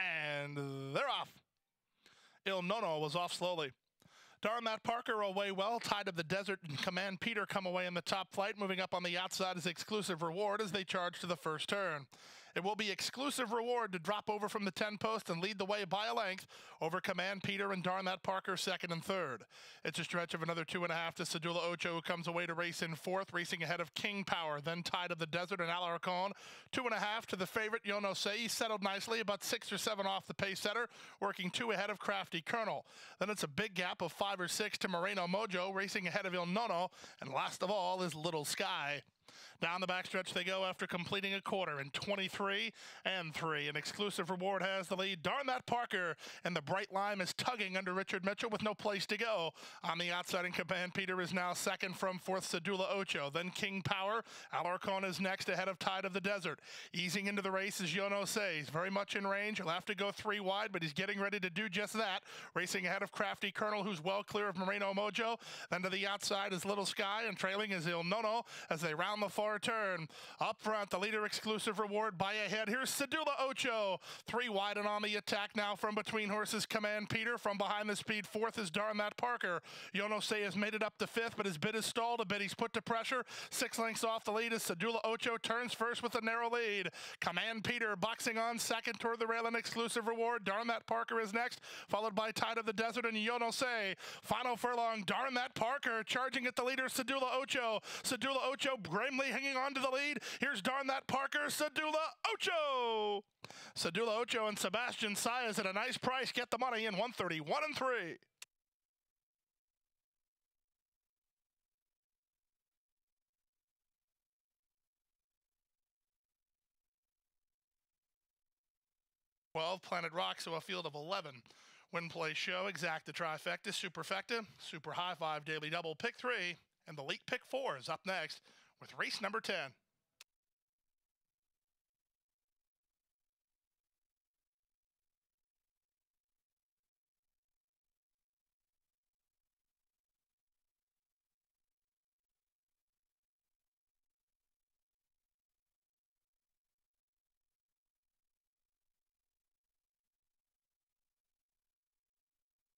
and they're off. Il Nono was off slowly. Matt Parker away well. Tide of the Desert and Command Peter come away in the top flight. Moving up on the outside as exclusive reward as they charge to the first turn. It will be exclusive reward to drop over from the 10 post and lead the way by a length over Command Peter and Darn That Parker second and third. It's a stretch of another two and a half to Sedula Ocho, who comes away to race in fourth, racing ahead of King Power, then Tide of the Desert and Alarcon. Two and a half to the favorite Yono Sei, settled nicely, about six or seven off the pace setter, working two ahead of Crafty Colonel. Then it's a big gap of five or six to Moreno Mojo, racing ahead of Il Nono, and last of all is Little Sky. Down the backstretch they go after completing a quarter in 23 and 3. An exclusive reward has the lead. Darn that Parker. And the bright lime is tugging under Richard Mitchell with no place to go. On the outside in command, Peter is now second from fourth, Sedula Ocho. Then King Power. Alarcon is next ahead of Tide of the Desert. Easing into the race is Yono Says. Very much in range. He'll have to go three wide, but he's getting ready to do just that. Racing ahead of Crafty Colonel, who's well clear of Moreno Mojo. Then to the outside is Little Sky, and trailing is Il Nono as they round the far turn. Up front, the leader exclusive reward by a head. Here's Sedula Ocho. Three wide and on the attack now from between horses. Command Peter from behind the speed. Fourth is Darn That Parker. Yono Say has made it up to fifth, but his bid is stalled a bit. He's put to pressure. Six lengths off the lead as Sedula Ocho turns first with a narrow lead. Command Peter boxing on second toward the rail and exclusive reward. Darn That Parker is next, followed by Tide of the Desert and Yono Say. Final furlong, Darn That Parker charging at the leader, Sedula Ocho. Sedula Ocho grimly hanging on to the lead. Here's Darn That Parker, Sedula Ocho. Sedula Ocho and Sebastian Saez at a nice price. Get the money in 131 and 3. Twelve Planet Rock, so a field of eleven. Win play show, exacta trifecta, superfecta, super high five daily double, pick three, and the late pick four is up next with race number 10.